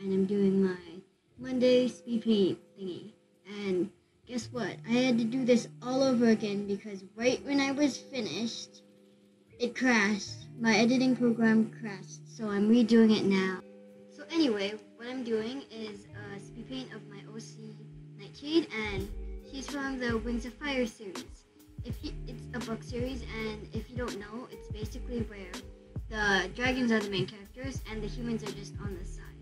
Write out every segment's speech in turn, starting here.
and I'm doing my Monday speed paint thingy. And guess what? I had to do this all over again because right when I was finished, it crashed. My editing program crashed, so I'm redoing it now. So anyway, what I'm doing is a speed paint of my OC Nightshade, and she's from the Wings of Fire series. If you, it's a book series, and if you don't know, it's basically where the dragons are the main characters and the humans are just on the side.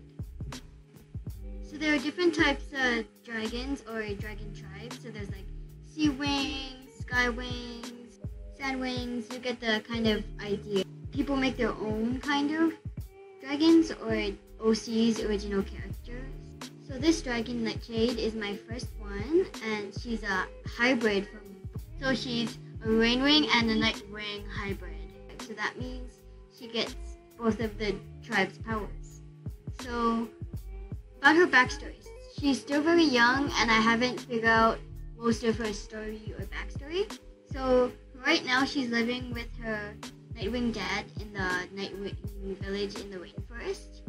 So there are different types of dragons or dragon tribes. So there's like sea wings, sky wings, sand wings. You get the kind of idea. People make their own kind of dragons or OC's original characters. So this dragon Nightshade is my first one, and she's a hybrid from. So she's a rain wing and a night wing hybrid. So that means she gets both of the tribe's powers. About her backstory. She's still very young, and I haven't figured out most of her story or backstory. So, right now, she's living with her Nightwing dad in the Nightwing village in the rainforest.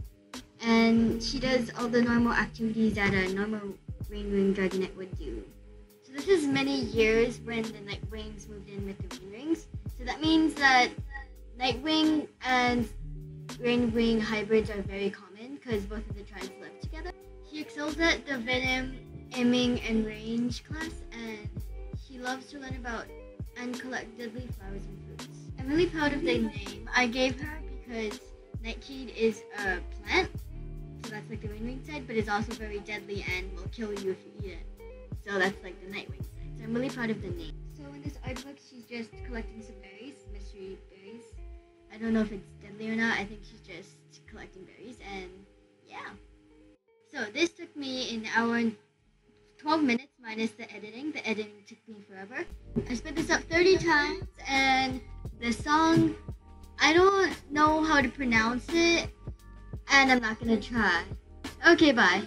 And she does all the normal activities that a normal Rainwing Dragonet would do. So, this is many years when the Nightwings moved in with the Rainwings. So, that means that Nightwing and Rainwing hybrids are very common because both of the tribes live together. She excels at the Venom, Aiming, and Range class, and she loves to learn about and collect deadly flowers and fruits. I'm really proud of the name I gave her because Nightshade is a plant, so that's like the Rainwing side, but it's also very deadly and will kill you if you eat it. So that's like the Nightwing side. So I'm really proud of the name. So in this art book, she's just collecting some berries, mystery berries. I don't know if it's deadly or not. I think she's just collecting berries, and this took me an hour and 12 minutes minus the editing. The editing took me forever. I sped this up 30 times, and the song, I don't know how to pronounce it, and I'm not gonna try. Okay, bye.